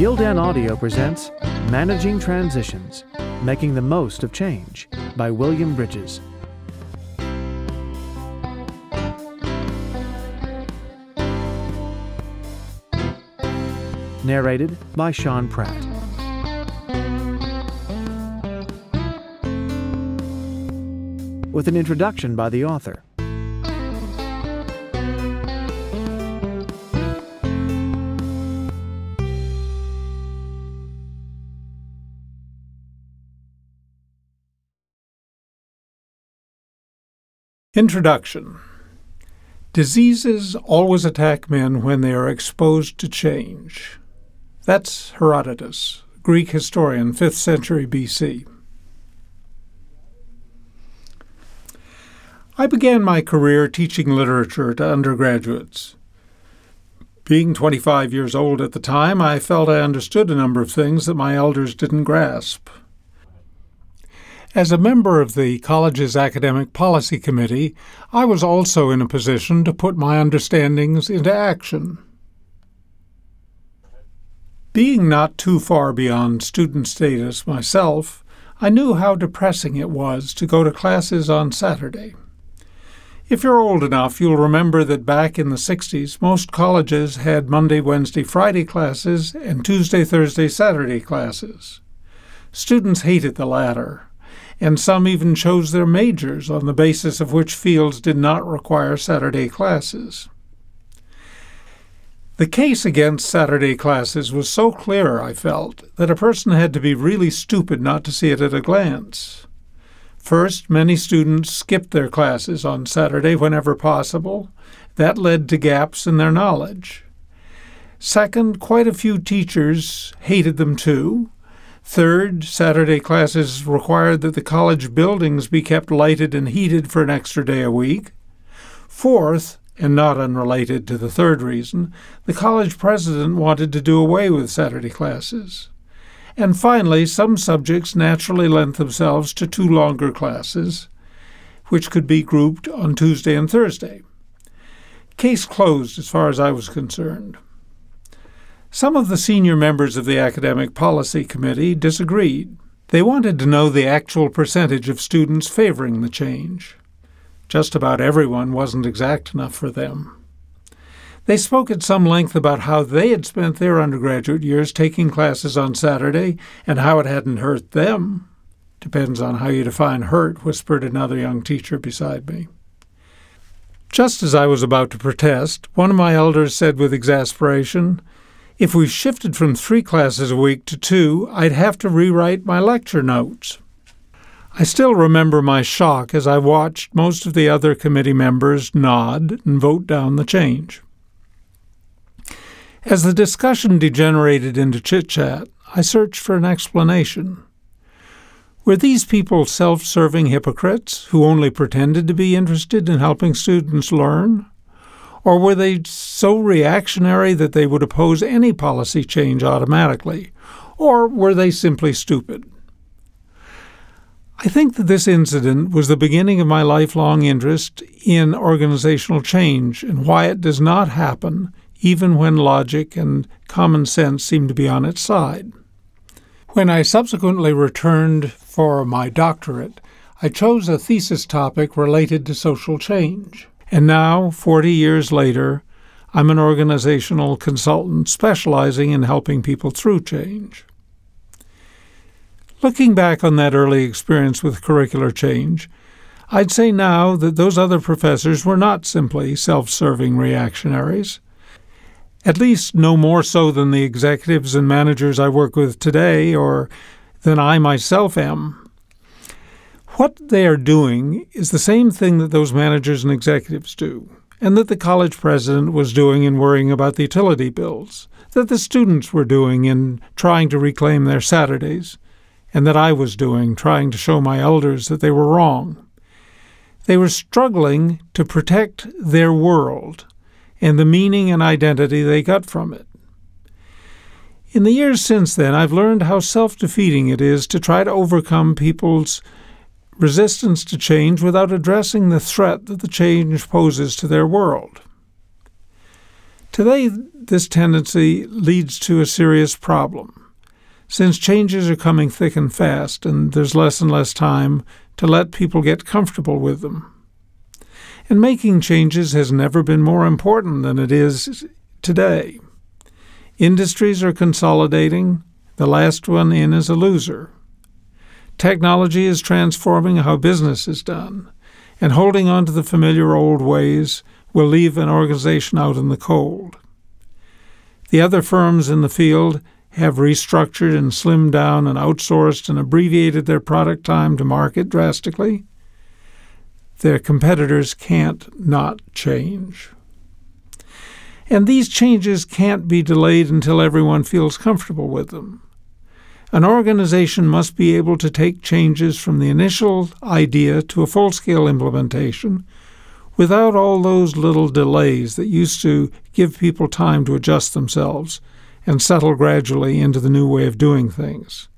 Gildan Audio presents Managing Transitions Making the Most of Change by William Bridges. Narrated by Sean Pratt. With an introduction by the author. Introduction Diseases always attack men when they are exposed to change. That's Herodotus, Greek historian, 5th century BC. I began my career teaching literature to undergraduates. Being 25 years old at the time, I felt I understood a number of things that my elders didn't grasp. As a member of the college's academic policy committee, I was also in a position to put my understandings into action. Being not too far beyond student status myself, I knew how depressing it was to go to classes on Saturday. If you're old enough, you'll remember that back in the 60s, most colleges had Monday, Wednesday, Friday classes and Tuesday, Thursday, Saturday classes. Students hated the latter and some even chose their majors on the basis of which fields did not require Saturday classes. The case against Saturday classes was so clear, I felt, that a person had to be really stupid not to see it at a glance. First, many students skipped their classes on Saturday whenever possible. That led to gaps in their knowledge. Second, quite a few teachers hated them too, Third, Saturday classes required that the college buildings be kept lighted and heated for an extra day a week. Fourth, and not unrelated to the third reason, the college president wanted to do away with Saturday classes. And finally, some subjects naturally lent themselves to two longer classes, which could be grouped on Tuesday and Thursday. Case closed as far as I was concerned. Some of the senior members of the Academic Policy Committee disagreed. They wanted to know the actual percentage of students favoring the change. Just about everyone wasn't exact enough for them. They spoke at some length about how they had spent their undergraduate years taking classes on Saturday and how it hadn't hurt them. Depends on how you define hurt, whispered another young teacher beside me. Just as I was about to protest, one of my elders said with exasperation, if we shifted from three classes a week to two, I'd have to rewrite my lecture notes. I still remember my shock as I watched most of the other committee members nod and vote down the change. As the discussion degenerated into chit chat, I searched for an explanation. Were these people self serving hypocrites who only pretended to be interested in helping students learn? Or were they so reactionary that they would oppose any policy change automatically? Or were they simply stupid? I think that this incident was the beginning of my lifelong interest in organizational change and why it does not happen even when logic and common sense seem to be on its side. When I subsequently returned for my doctorate, I chose a thesis topic related to social change. And now, 40 years later, I'm an organizational consultant specializing in helping people through change. Looking back on that early experience with curricular change, I'd say now that those other professors were not simply self serving reactionaries. At least no more so than the executives and managers I work with today, or than I myself am. What they are doing is the same thing that those managers and executives do, and that the college president was doing in worrying about the utility bills, that the students were doing in trying to reclaim their Saturdays, and that I was doing trying to show my elders that they were wrong. They were struggling to protect their world and the meaning and identity they got from it. In the years since then, I've learned how self defeating it is to try to overcome people's resistance to change without addressing the threat that the change poses to their world. Today, this tendency leads to a serious problem, since changes are coming thick and fast, and there's less and less time to let people get comfortable with them. And making changes has never been more important than it is today. Industries are consolidating, the last one in is a loser. Technology is transforming how business is done, and holding on to the familiar old ways will leave an organization out in the cold. The other firms in the field have restructured and slimmed down and outsourced and abbreviated their product time to market drastically. Their competitors can't not change. And these changes can't be delayed until everyone feels comfortable with them. An organization must be able to take changes from the initial idea to a full scale implementation without all those little delays that used to give people time to adjust themselves and settle gradually into the new way of doing things.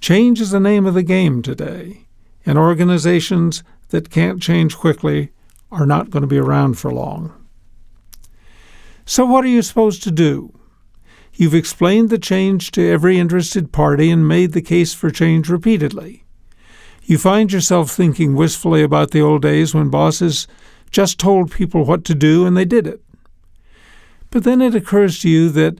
Change is the name of the game today, and organizations that can't change quickly are not going to be around for long. So, what are you supposed to do? You've explained the change to every interested party and made the case for change repeatedly. You find yourself thinking wistfully about the old days when bosses just told people what to do and they did it. But then it occurs to you that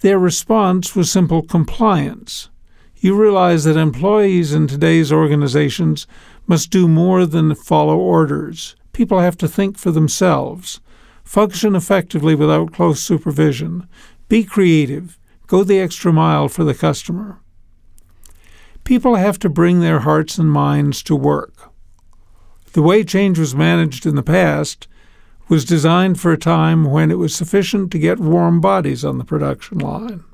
their response was simple compliance. You realize that employees in today's organizations must do more than follow orders. People have to think for themselves, function effectively without close supervision, be creative, go the extra mile for the customer. People have to bring their hearts and minds to work. The way change was managed in the past was designed for a time when it was sufficient to get warm bodies on the production line.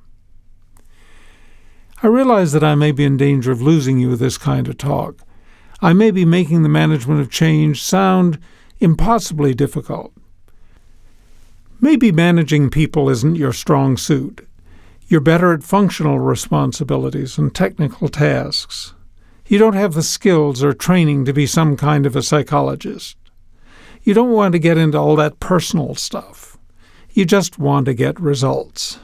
I realize that I may be in danger of losing you with this kind of talk. I may be making the management of change sound impossibly difficult. Maybe managing people isn't your strong suit. You're better at functional responsibilities and technical tasks. You don't have the skills or training to be some kind of a psychologist. You don't want to get into all that personal stuff. You just want to get results.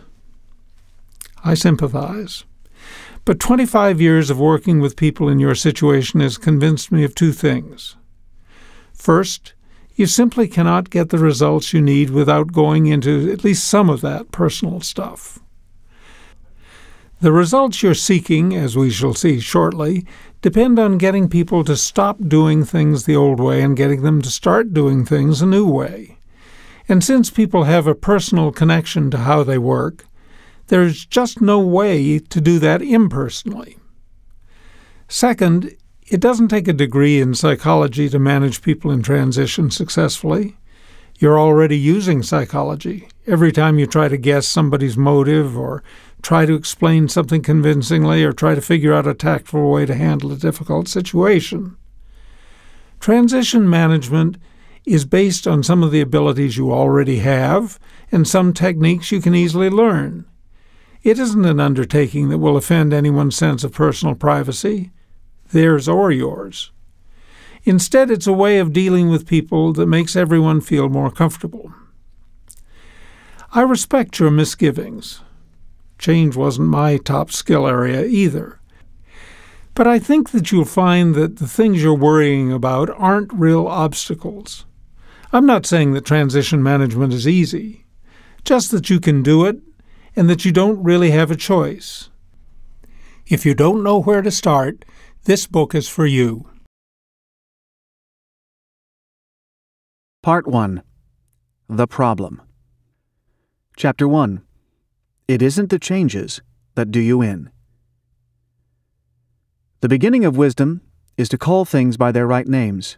I sympathize. But 25 years of working with people in your situation has convinced me of two things. First, you simply cannot get the results you need without going into at least some of that personal stuff. The results you're seeking, as we shall see shortly, depend on getting people to stop doing things the old way and getting them to start doing things a new way. And since people have a personal connection to how they work, there's just no way to do that impersonally. Second, it doesn't take a degree in psychology to manage people in transition successfully. You're already using psychology. Every time you try to guess somebody's motive or try to explain something convincingly or try to figure out a tactful way to handle a difficult situation. Transition management is based on some of the abilities you already have and some techniques you can easily learn. It isn't an undertaking that will offend anyone's sense of personal privacy, theirs or yours. Instead, it's a way of dealing with people that makes everyone feel more comfortable. I respect your misgivings. Change wasn't my top skill area either. But I think that you'll find that the things you're worrying about aren't real obstacles. I'm not saying that transition management is easy, just that you can do it and that you don't really have a choice. If you don't know where to start, this book is for you. Part 1 The Problem Chapter 1 it isn't the changes that do you in. The beginning of wisdom is to call things by their right names.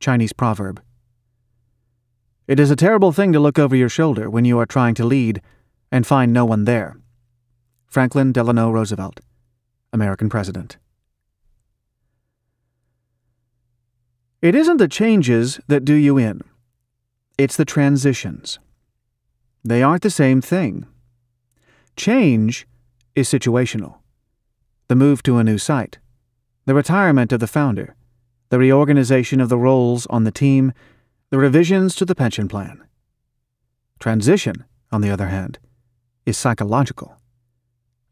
Chinese proverb. It is a terrible thing to look over your shoulder when you are trying to lead and find no one there. Franklin Delano Roosevelt, American President. It isn't the changes that do you in, it's the transitions. They aren't the same thing. Change is situational. The move to a new site, the retirement of the founder, the reorganization of the roles on the team, the revisions to the pension plan. Transition, on the other hand, is psychological.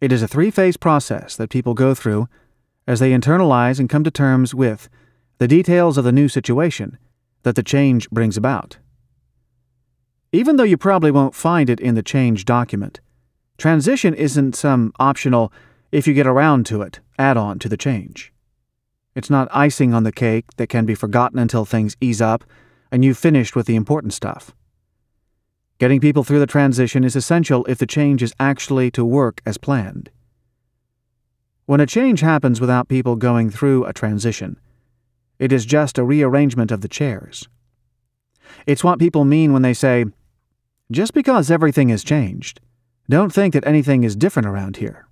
It is a three phase process that people go through as they internalize and come to terms with the details of the new situation that the change brings about. Even though you probably won't find it in the change document, transition isn't some optional, if you get around to it, add on to the change. It's not icing on the cake that can be forgotten until things ease up and you've finished with the important stuff. Getting people through the transition is essential if the change is actually to work as planned. When a change happens without people going through a transition, it is just a rearrangement of the chairs. It's what people mean when they say, just because everything has changed, don't think that anything is different around here.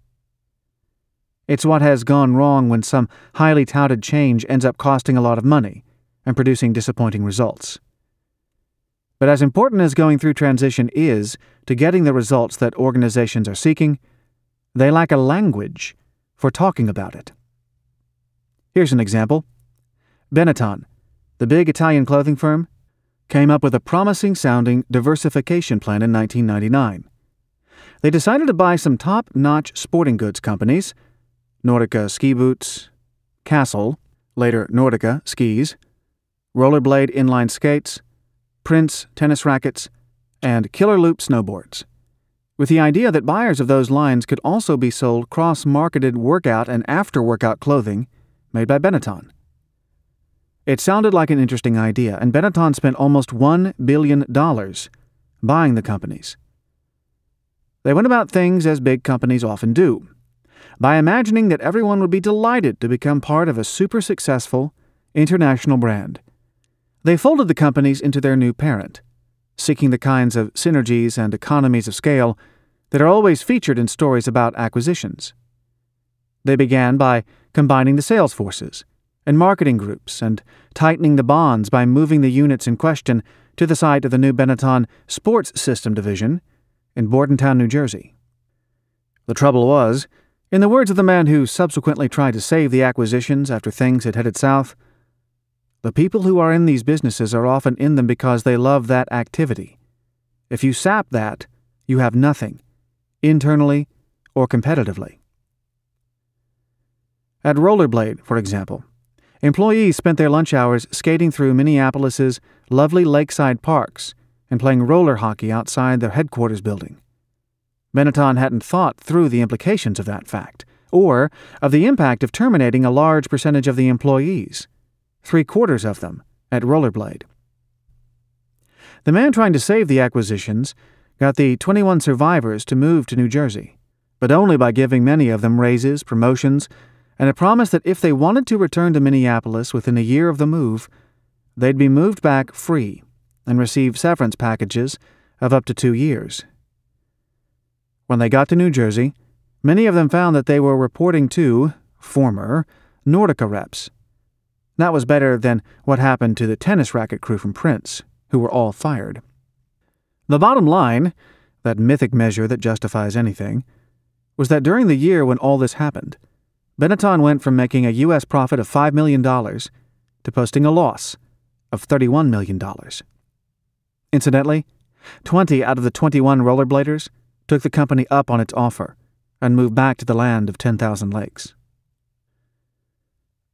It's what has gone wrong when some highly touted change ends up costing a lot of money and producing disappointing results. But as important as going through transition is to getting the results that organizations are seeking, they lack a language for talking about it. Here's an example Benetton, the big Italian clothing firm, came up with a promising sounding diversification plan in 1999. They decided to buy some top notch sporting goods companies Nordica ski boots, Kästle, later Nordica skis, Rollerblade inline skates, Prince tennis rackets, and Killer Loop snowboards, with the idea that buyers of those lines could also be sold cross marketed workout and after workout clothing made by Benetton. It sounded like an interesting idea, and Benetton spent almost $1 billion buying the companies. They went about things as big companies often do by imagining that everyone would be delighted to become part of a super successful international brand. They folded the companies into their new parent, seeking the kinds of synergies and economies of scale that are always featured in stories about acquisitions. They began by combining the sales forces and marketing groups and tightening the bonds by moving the units in question to the site of the new Benetton Sports System Division in Bordentown, New Jersey. The trouble was, in the words of the man who subsequently tried to save the acquisitions after things had headed south, the people who are in these businesses are often in them because they love that activity. If you sap that, you have nothing, internally or competitively. At Rollerblade, for example, employees spent their lunch hours skating through Minneapolis's lovely lakeside parks and playing roller hockey outside their headquarters building. Benetton hadn't thought through the implications of that fact, or of the impact of terminating a large percentage of the employees, three quarters of them, at Rollerblade. The man trying to save the acquisitions got the 21 survivors to move to New Jersey, but only by giving many of them raises, promotions, and a promise that if they wanted to return to Minneapolis within a year of the move, they'd be moved back free and receive severance packages of up to two years. When they got to New Jersey, many of them found that they were reporting to former Nordica reps. That was better than what happened to the tennis racket crew from Prince, who were all fired. The bottom line, that mythic measure that justifies anything, was that during the year when all this happened, Benetton went from making a U.S. profit of $5 million to posting a loss of $31 million. Incidentally, 20 out of the 21 rollerbladers took the company up on its offer and moved back to the land of 10,000 lakes.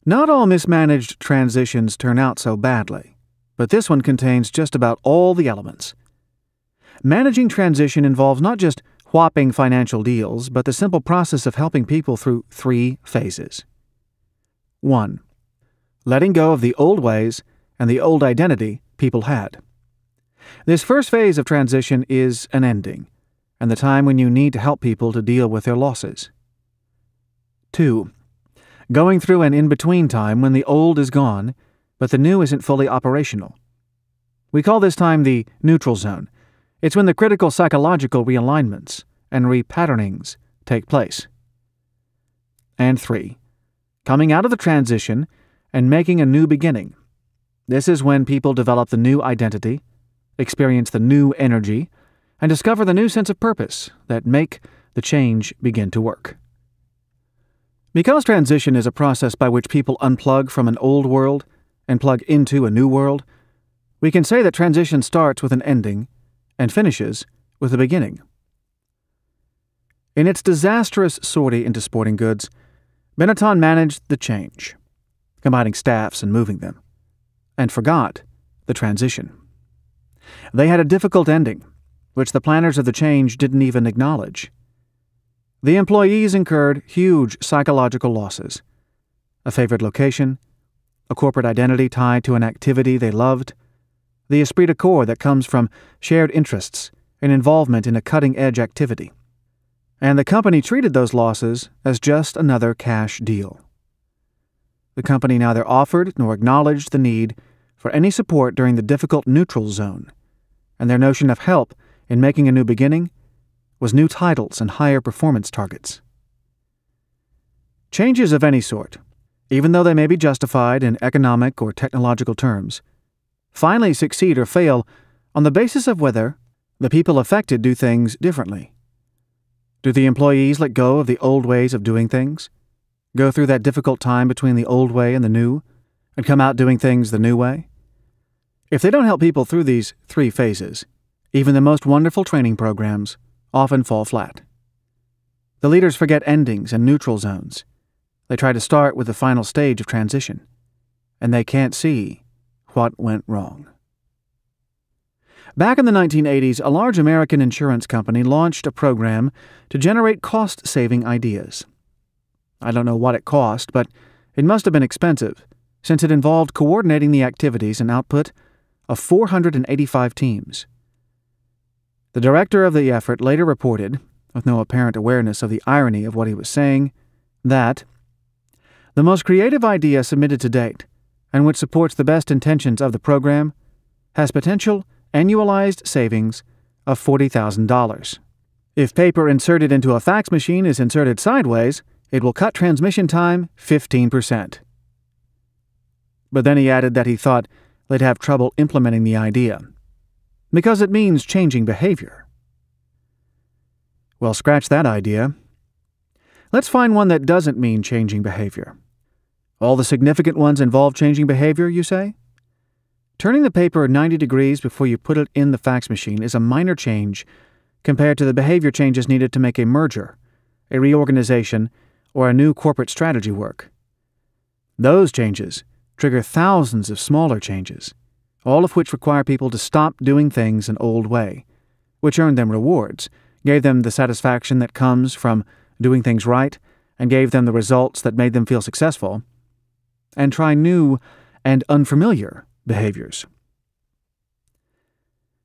Not all mismanaged transitions turn out so badly, but this one contains just about all the elements. Managing transition involves not just whopping financial deals, but the simple process of helping people through three phases. 1. Letting go of the old ways and the old identity people had. This first phase of transition is an ending, and the time when you need to help people to deal with their losses. 2. Going through an in between time when the old is gone, but the new isn't fully operational. We call this time the neutral zone. It's when the critical psychological realignments and repatternings take place. And 3. Coming out of the transition and making a new beginning. This is when people develop the new identity, experience the new energy, and discover the new sense of purpose that make the change begin to work. Because transition is a process by which people unplug from an old world and plug into a new world, we can say that transition starts with an ending and finishes with a beginning. In its disastrous sortie into sporting goods, Benetton managed the change, combining staffs and moving them, and forgot the transition. They had a difficult ending, which the planners of the change didn't even acknowledge. The employees incurred huge psychological losses a favored location, a corporate identity tied to an activity they loved, the esprit de corps that comes from shared interests and involvement in a cutting edge activity. And the company treated those losses as just another cash deal. The company neither offered nor acknowledged the need for any support during the difficult neutral zone, and their notion of help in making a new beginning was new titles and higher performance targets. Changes of any sort, even though they may be justified in economic or technological terms, finally succeed or fail on the basis of whether the people affected do things differently. Do the employees let go of the old ways of doing things? Go through that difficult time between the old way and the new, and come out doing things the new way? If they don't help people through these three phases, even the most wonderful training programs often fall flat. The leaders forget endings and neutral zones. They try to start with the final stage of transition, and they can't see what went wrong. Back in the 1980s, a large American insurance company launched a program to generate cost saving ideas. I don't know what it cost, but it must have been expensive, since it involved coordinating the activities and output of 485 teams. The director of the effort later reported, with no apparent awareness of the irony of what he was saying, that the most creative idea submitted to date, and which supports the best intentions of the program, has potential annualized savings of $40,000. If paper inserted into a fax machine is inserted sideways, it will cut transmission time 15%. But then he added that he thought they'd have trouble implementing the idea, because it means changing behavior. Well, scratch that idea. Let's find one that doesn't mean changing behavior. All the significant ones involve changing behavior, you say? Turning the paper 90 degrees before you put it in the fax machine is a minor change compared to the behavior changes needed to make a merger, a reorganization, or a new corporate strategy work. Those changes trigger thousands of smaller changes, all of which require people to stop doing things an old way, which earned them rewards, gave them the satisfaction that comes from doing things right, and gave them the results that made them feel successful, and try new and unfamiliar behaviors.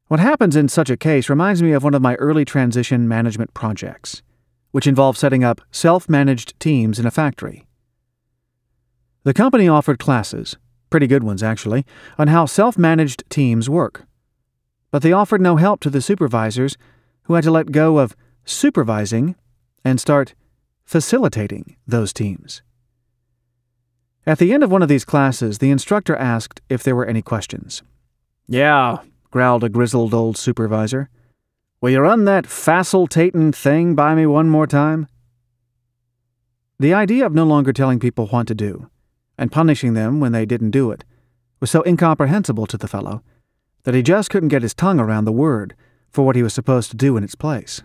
What happens in such a case reminds me of one of my early transition management projects, which involved setting up self managed teams in a factory. The company offered classes, pretty good ones actually, on how self managed teams work. But they offered no help to the supervisors who had to let go of supervising and start facilitating those teams. At the end of one of these classes, the instructor asked if there were any questions. Yeah, growled a grizzled old supervisor. Will you run that facilitatin' thing by me one more time? The idea of no longer telling people what to do, and punishing them when they didn't do it, was so incomprehensible to the fellow that he just couldn't get his tongue around the word for what he was supposed to do in its place.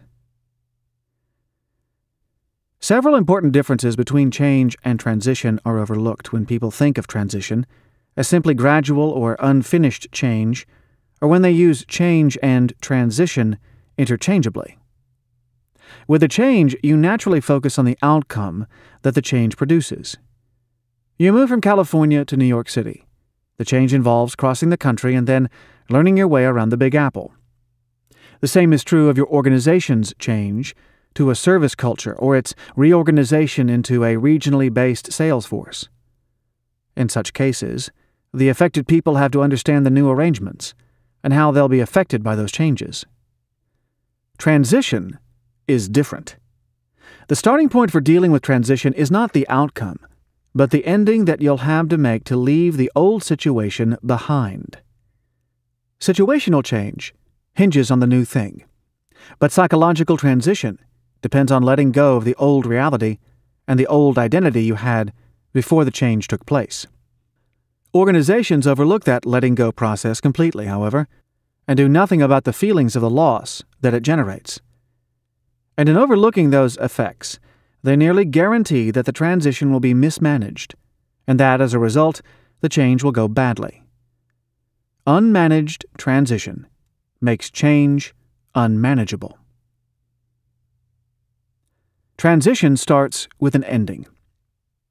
Several important differences between change and transition are overlooked when people think of transition as simply gradual or unfinished change, or when they use change and transition interchangeably. With a change, you naturally focus on the outcome that the change produces. You move from California to New York City. The change involves crossing the country and then learning your way around the Big Apple. The same is true of your organization's change to a service culture or its reorganization into a regionally based sales force. In such cases, the affected people have to understand the new arrangements and how they'll be affected by those changes. Transition is different. The starting point for dealing with transition is not the outcome, but the ending that you'll have to make to leave the old situation behind. Situational change hinges on the new thing, but psychological transition depends on letting go of the old reality and the old identity you had before the change took place. Organizations overlook that letting go process completely, however, and do nothing about the feelings of the loss that it generates. And in overlooking those effects, they nearly guarantee that the transition will be mismanaged, and that as a result, the change will go badly. Unmanaged transition makes change unmanageable. Transition starts with an ending.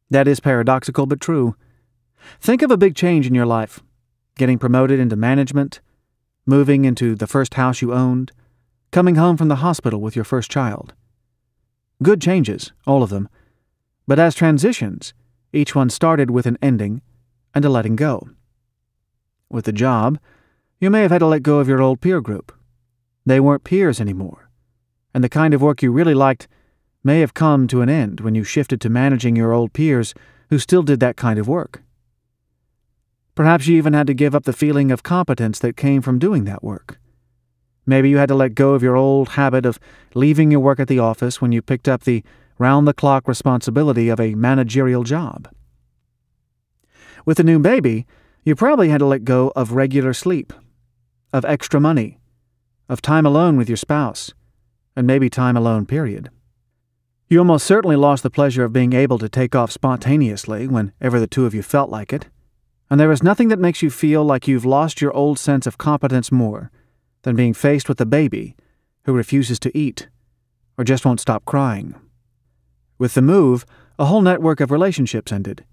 That is paradoxical but true. Think of a big change in your life getting promoted into management, moving into the first house you owned, coming home from the hospital with your first child. Good changes, all of them, but as transitions, each one started with an ending and a letting go. With the job, you may have had to let go of your old peer group. They weren't peers anymore, and the kind of work you really liked may have come to an end when you shifted to managing your old peers who still did that kind of work. Perhaps you even had to give up the feeling of competence that came from doing that work. Maybe you had to let go of your old habit of leaving your work at the office when you picked up the round the clock responsibility of a managerial job. With a new baby, you probably had to let go of regular sleep, of extra money, of time alone with your spouse, and maybe time alone, period. You almost certainly lost the pleasure of being able to take off spontaneously whenever the two of you felt like it and there is nothing that makes you feel like you've lost your old sense of competence more than being faced with a baby who refuses to eat or just won't stop crying. With the move, a whole network of relationships ended.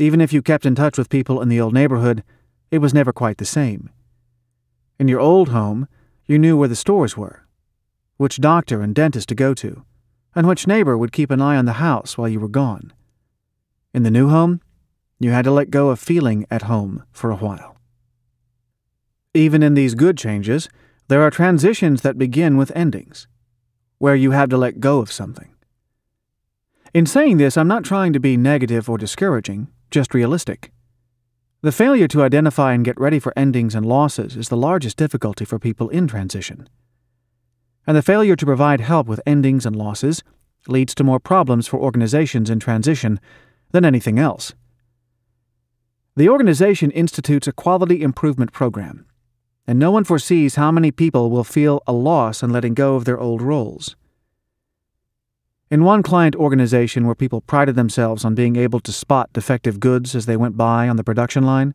Even if you kept in touch with people in the old neighborhood, it was never quite the same. In your old home, you knew where the stores were, which doctor and dentist to go to, and which neighbor would keep an eye on the house while you were gone. In the new home, you had to let go of feeling at home for a while. Even in these good changes, there are transitions that begin with endings, where you have to let go of something. In saying this, I'm not trying to be negative or discouraging, just realistic. The failure to identify and get ready for endings and losses is the largest difficulty for people in transition. And the failure to provide help with endings and losses leads to more problems for organizations in transition than anything else. The organization institutes a quality improvement program, and no one foresees how many people will feel a loss in letting go of their old roles. In one client organization where people prided themselves on being able to spot defective goods as they went by on the production line,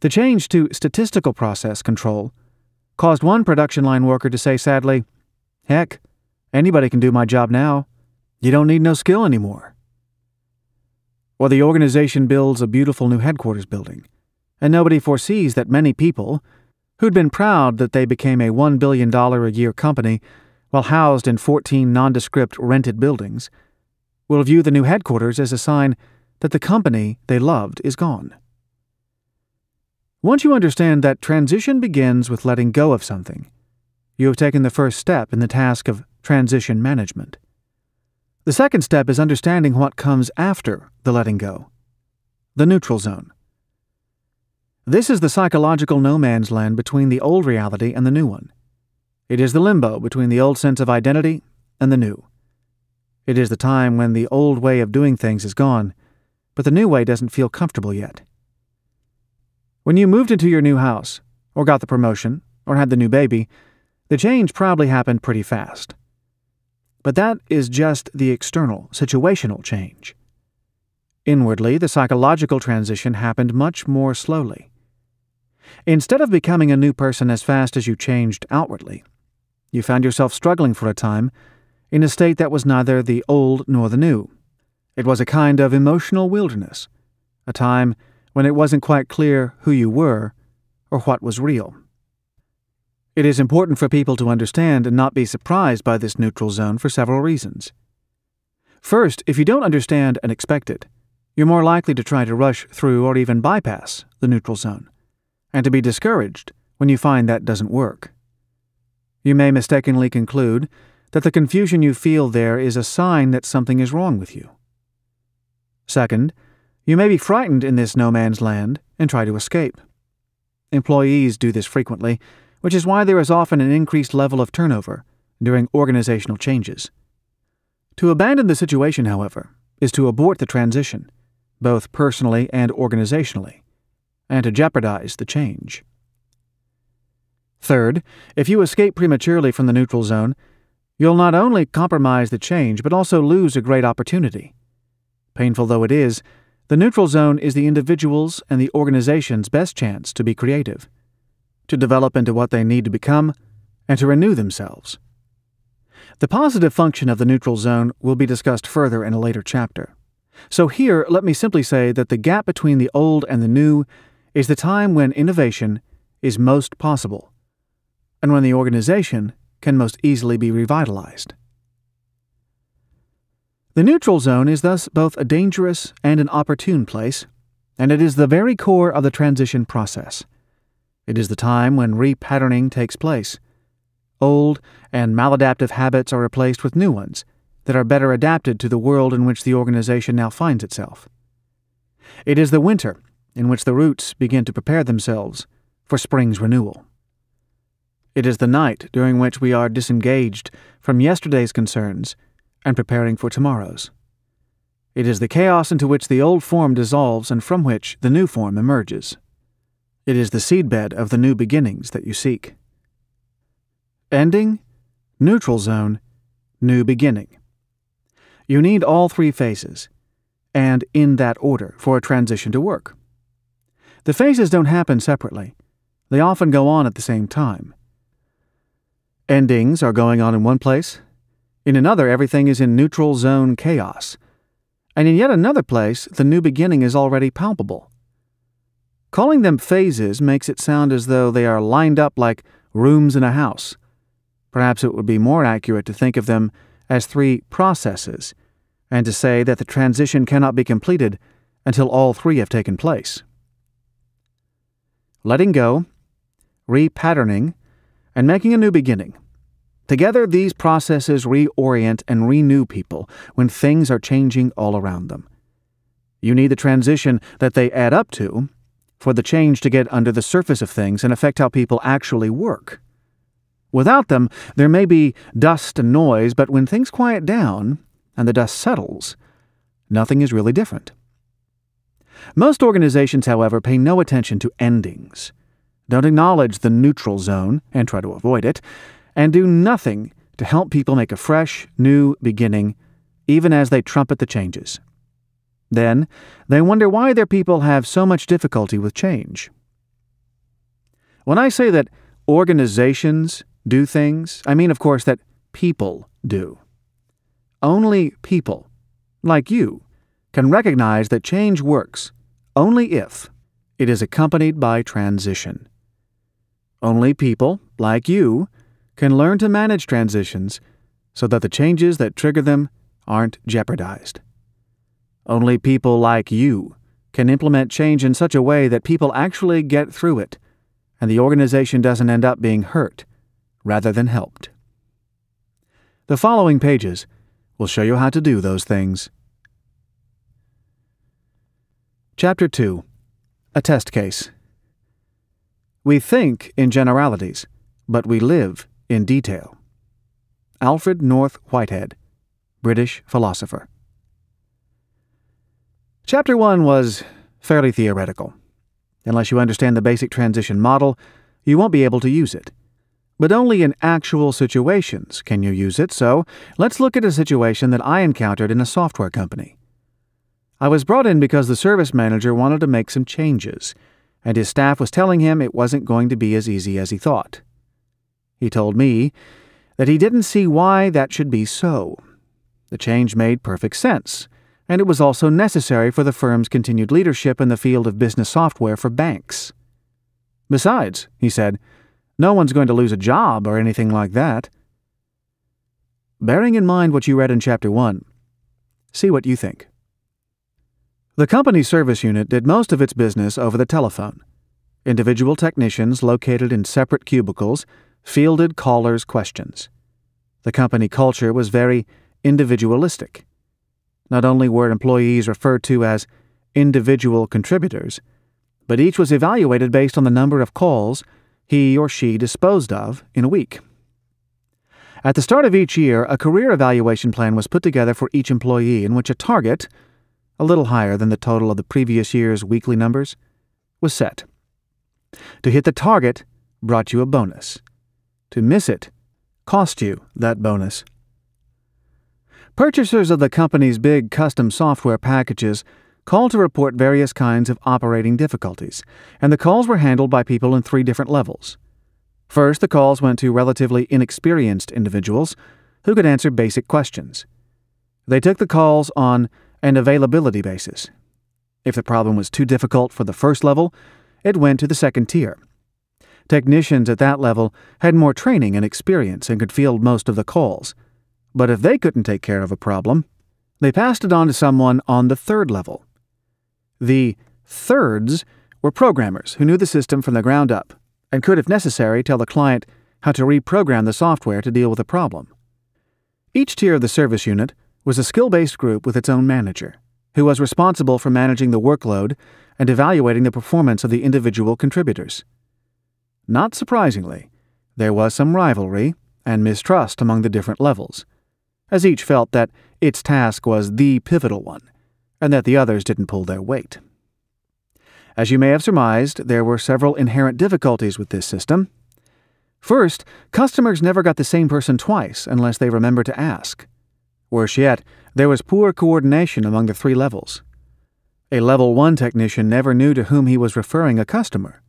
the change to statistical process control caused one production line worker to say sadly, Heck, anybody can do my job now. You don't need no skill anymore or the organization builds a beautiful new headquarters building, and nobody foresees that many people, who'd been proud that they became a $1 billion a year company while housed in 14 nondescript rented buildings, will view the new headquarters as a sign that the company they loved is gone. Once you understand that transition begins with letting go of something, you have taken the first step in the task of transition management. The second step is understanding what comes after the letting go the neutral zone. This is the psychological no man's land between the old reality and the new one. It is the limbo between the old sense of identity and the new. It is the time when the old way of doing things is gone, but the new way doesn't feel comfortable yet. When you moved into your new house, or got the promotion, or had the new baby, the change probably happened pretty fast. But that is just the external, situational change. Inwardly, the psychological transition happened much more slowly. Instead of becoming a new person as fast as you changed outwardly, you found yourself struggling for a time in a state that was neither the old nor the new. It was a kind of emotional wilderness, a time when it wasn't quite clear who you were or what was real. It is important for people to understand and not be surprised by this neutral zone for several reasons. First, if you don't understand and expect it, you're more likely to try to rush through or even bypass the neutral zone, and to be discouraged when you find that doesn't work. You may mistakenly conclude that the confusion you feel there is a sign that something is wrong with you. Second, you may be frightened in this no man's land and try to escape. Employees do this frequently which is why there is often an increased level of turnover during organizational changes. To abandon the situation, however, is to abort the transition, both personally and organizationally, and to jeopardize the change. Third, if you escape prematurely from the neutral zone, you'll not only compromise the change, but also lose a great opportunity. Painful though it is, the neutral zone is the individual's and the organization's best chance to be creative, to develop into what they need to become, and to renew themselves. The positive function of the neutral zone will be discussed further in a later chapter. So here, let me simply say that the gap between the old and the new is the time when innovation is most possible, and when the organization can most easily be revitalized. The neutral zone is thus both a dangerous and an opportune place, and it is the very core of the transition process. It is the time when repatterning takes place. Old and maladaptive habits are replaced with new ones that are better adapted to the world in which the organization now finds itself. It is the winter in which the roots begin to prepare themselves for spring's renewal. It is the night during which we are disengaged from yesterday's concerns and preparing for tomorrow's. It is the chaos into which the old form dissolves and from which the new form emerges. It is the seedbed of the new beginnings that you seek. Ending, neutral zone, new beginning. You need all three phases, and in that order, for a transition to work. The phases don't happen separately, they often go on at the same time. Endings are going on in one place, in another, everything is in neutral zone chaos, and in yet another place, the new beginning is already palpable. Calling them phases makes it sound as though they are lined up like rooms in a house. Perhaps it would be more accurate to think of them as three processes, and to say that the transition cannot be completed until all three have taken place. Letting go, repatterning, and making a new beginning. Together, these processes reorient and renew people when things are changing all around them. You need the transition that they add up to for the change to get under the surface of things and affect how people actually work. Without them, there may be dust and noise, but when things quiet down and the dust settles, nothing is really different. Most organizations, however, pay no attention to endings, don't acknowledge the neutral zone and try to avoid it, and do nothing to help people make a fresh, new beginning, even as they trumpet the changes. Then, they wonder why their people have so much difficulty with change. When I say that organizations do things, I mean, of course, that people do. Only people, like you, can recognize that change works only if it is accompanied by transition. Only people, like you, can learn to manage transitions so that the changes that trigger them aren't jeopardized. Only people like you can implement change in such a way that people actually get through it and the organization doesn't end up being hurt rather than helped. The following pages will show you how to do those things. Chapter 2 A Test Case We think in generalities, but we live in detail. Alfred North Whitehead, British philosopher. Chapter 1 was fairly theoretical. Unless you understand the basic transition model, you won't be able to use it. But only in actual situations can you use it, so let's look at a situation that I encountered in a software company. I was brought in because the service manager wanted to make some changes, and his staff was telling him it wasn't going to be as easy as he thought. He told me that he didn't see why that should be so. The change made perfect sense, and it was also necessary for the firm's continued leadership in the field of business software for banks. Besides, he said, no one's going to lose a job or anything like that. Bearing in mind what you read in Chapter 1, see what you think. The company service unit did most of its business over the telephone. Individual technicians located in separate cubicles fielded callers' questions. The company culture was very individualistic. Not only were employees referred to as individual contributors, but each was evaluated based on the number of calls he or she disposed of in a week. At the start of each year, a career evaluation plan was put together for each employee in which a target, a little higher than the total of the previous year's weekly numbers, was set. To hit the target, brought you a bonus. To miss it cost you that bonus. Purchasers of the company's big custom software packages called to report various kinds of operating difficulties, and the calls were handled by people in three different levels. First, the calls went to relatively inexperienced individuals who could answer basic questions. They took the calls on an availability basis. If the problem was too difficult for the first level, it went to the second tier. Technicians at that level had more training and experience and could field most of the calls. But if they couldn't take care of a problem, they passed it on to someone on the third level. The thirds were programmers who knew the system from the ground up and could, if necessary, tell the client how to reprogram the software to deal with a problem. Each tier of the service unit was a skill based group with its own manager, who was responsible for managing the workload and evaluating the performance of the individual contributors. Not surprisingly, there was some rivalry and mistrust among the different levels, as each felt that its task was the pivotal one, and that the others didn't pull their weight. As you may have surmised, there were several inherent difficulties with this system. First, customers never got the same person twice unless they remembered to ask. Worse yet, there was poor coordination among the three levels. A level 1 technician never knew to whom he was referring a customer,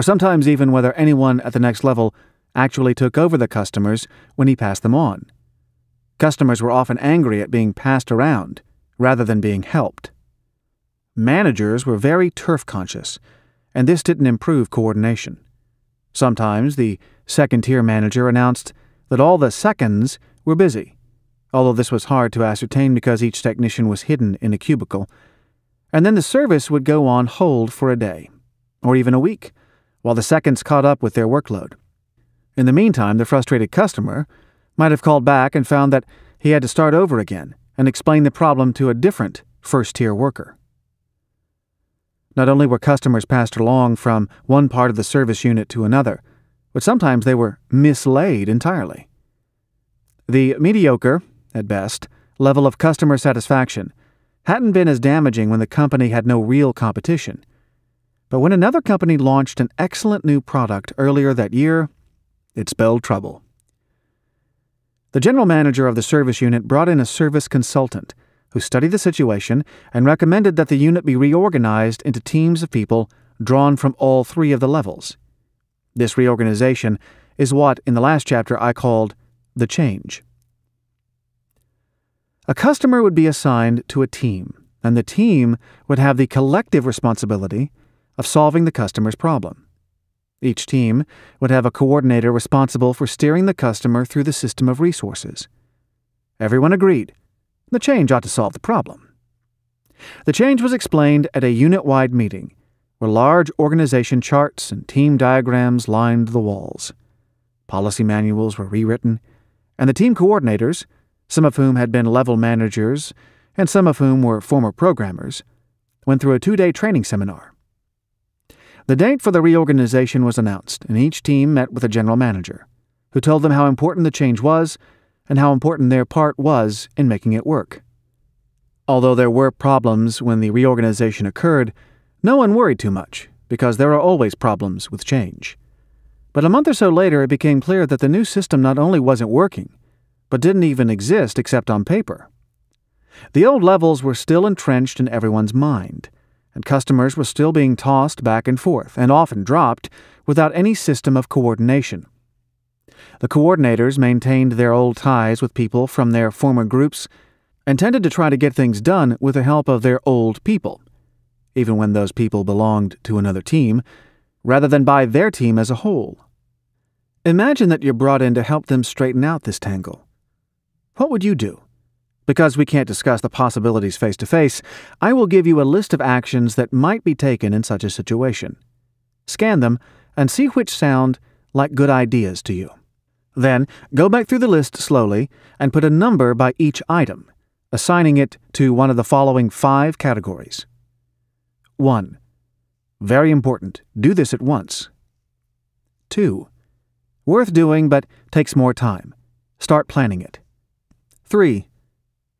or sometimes even whether anyone at the next level actually took over the customers when he passed them on. Customers were often angry at being passed around rather than being helped. Managers were very turf conscious, and this didn't improve coordination. Sometimes the second tier manager announced that all the seconds were busy, although this was hard to ascertain because each technician was hidden in a cubicle, and then the service would go on hold for a day, or even a week, while the seconds caught up with their workload. In the meantime, the frustrated customer might have called back and found that he had to start over again and explain the problem to a different first tier worker. Not only were customers passed along from one part of the service unit to another, but sometimes they were mislaid entirely. The mediocre, at best, level of customer satisfaction hadn't been as damaging when the company had no real competition but when another company launched an excellent new product earlier that year, it spelled trouble. The general manager of the service unit brought in a service consultant who studied the situation and recommended that the unit be reorganized into teams of people drawn from all three of the levels. This reorganization is what, in the last chapter, I called the change. A customer would be assigned to a team, and the team would have the collective responsibility of solving the customer's problem. Each team would have a coordinator responsible for steering the customer through the system of resources. Everyone agreed. The change ought to solve the problem. The change was explained at a unit wide meeting, where large organization charts and team diagrams lined the walls. Policy manuals were rewritten, and the team coordinators, some of whom had been level managers and some of whom were former programmers, went through a two day training seminar. The date for the reorganization was announced, and each team met with a general manager, who told them how important the change was and how important their part was in making it work. Although there were problems when the reorganization occurred, no one worried too much, because there are always problems with change. But a month or so later, it became clear that the new system not only wasn't working, but didn't even exist except on paper. The old levels were still entrenched in everyone's mind and customers were still being tossed back and forth, and often dropped, without any system of coordination. The coordinators maintained their old ties with people from their former groups and tended to try to get things done with the help of their old people, even when those people belonged to another team, rather than by their team as a whole. Imagine that you're brought in to help them straighten out this tangle. What would you do? Because we can't discuss the possibilities face to face, I will give you a list of actions that might be taken in such a situation. Scan them and see which sound like good ideas to you. Then go back through the list slowly and put a number by each item, assigning it to one of the following five categories. 1. Very important. Do this at once. 2. Worth doing but takes more time. Start planning it. 3.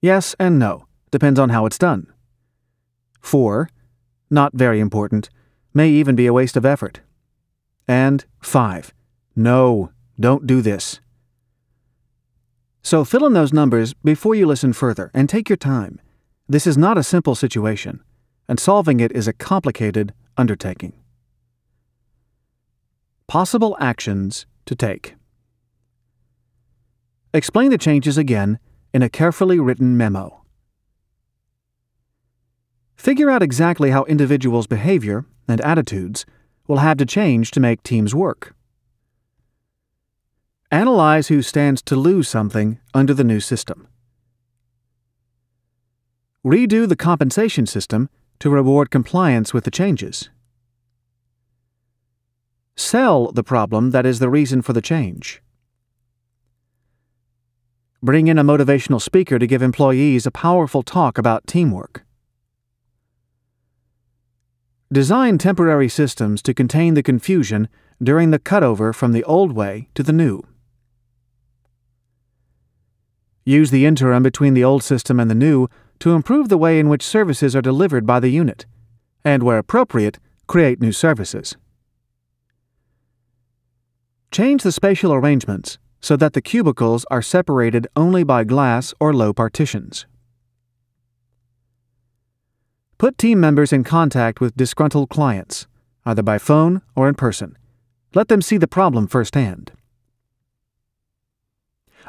Yes and no, depends on how it's done. 4. Not very important, may even be a waste of effort. and 5. No, don't do this. So fill in those numbers before you listen further and take your time. This is not a simple situation, and solving it is a complicated undertaking. Possible actions to take. Explain the changes again in a carefully written memo. Figure out exactly how individuals' behavior and attitudes will have to change to make teams work. Analyze who stands to lose something under the new system. Redo the compensation system to reward compliance with the changes. Sell the problem that is the reason for the change. Bring in a motivational speaker to give employees a powerful talk about teamwork. Design temporary systems to contain the confusion during the cutover from the old way to the new. Use the interim between the old system and the new to improve the way in which services are delivered by the unit, and where appropriate, create new services. Change the spatial arrangements so that the cubicles are separated only by glass or low partitions. Put team members in contact with disgruntled clients, either by phone or in person. Let them see the problem firsthand.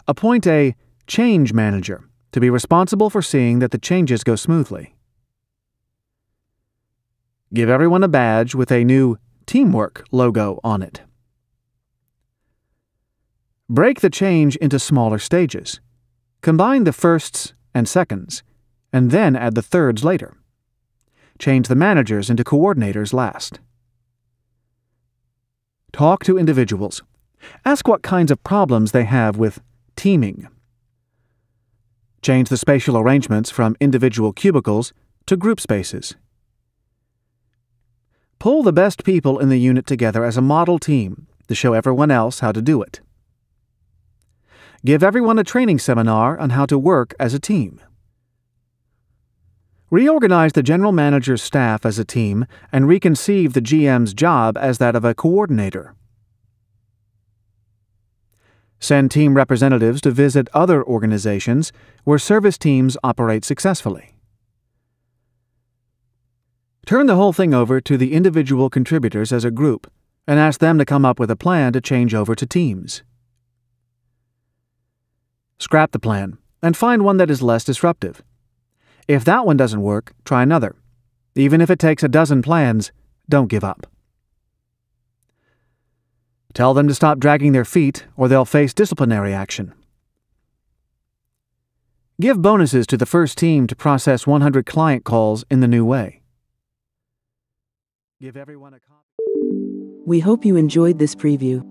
Appoint a change manager to be responsible for seeing that the changes go smoothly. Give everyone a badge with a new Teamwork logo on it. Break the change into smaller stages. Combine the firsts and seconds, and then add the thirds later. Change the managers into coordinators last. Talk to individuals. Ask what kinds of problems they have with teaming. Change the spatial arrangements from individual cubicles to group spaces. Pull the best people in the unit together as a model team to show everyone else how to do it. Give everyone a training seminar on how to work as a team. Reorganize the general manager's staff as a team and reconceive the GM's job as that of a coordinator. Send team representatives to visit other organizations where service teams operate successfully. Turn the whole thing over to the individual contributors as a group and ask them to come up with a plan to change over to teams. Scrap the plan and find one that is less disruptive. If that one doesn't work, try another. Even if it takes a dozen plans, don't give up. Tell them to stop dragging their feet, or they'll face disciplinary action. Give bonuses to the first team to process 100 client calls in the new way. Give everyone a copy. We hope you enjoyed this preview.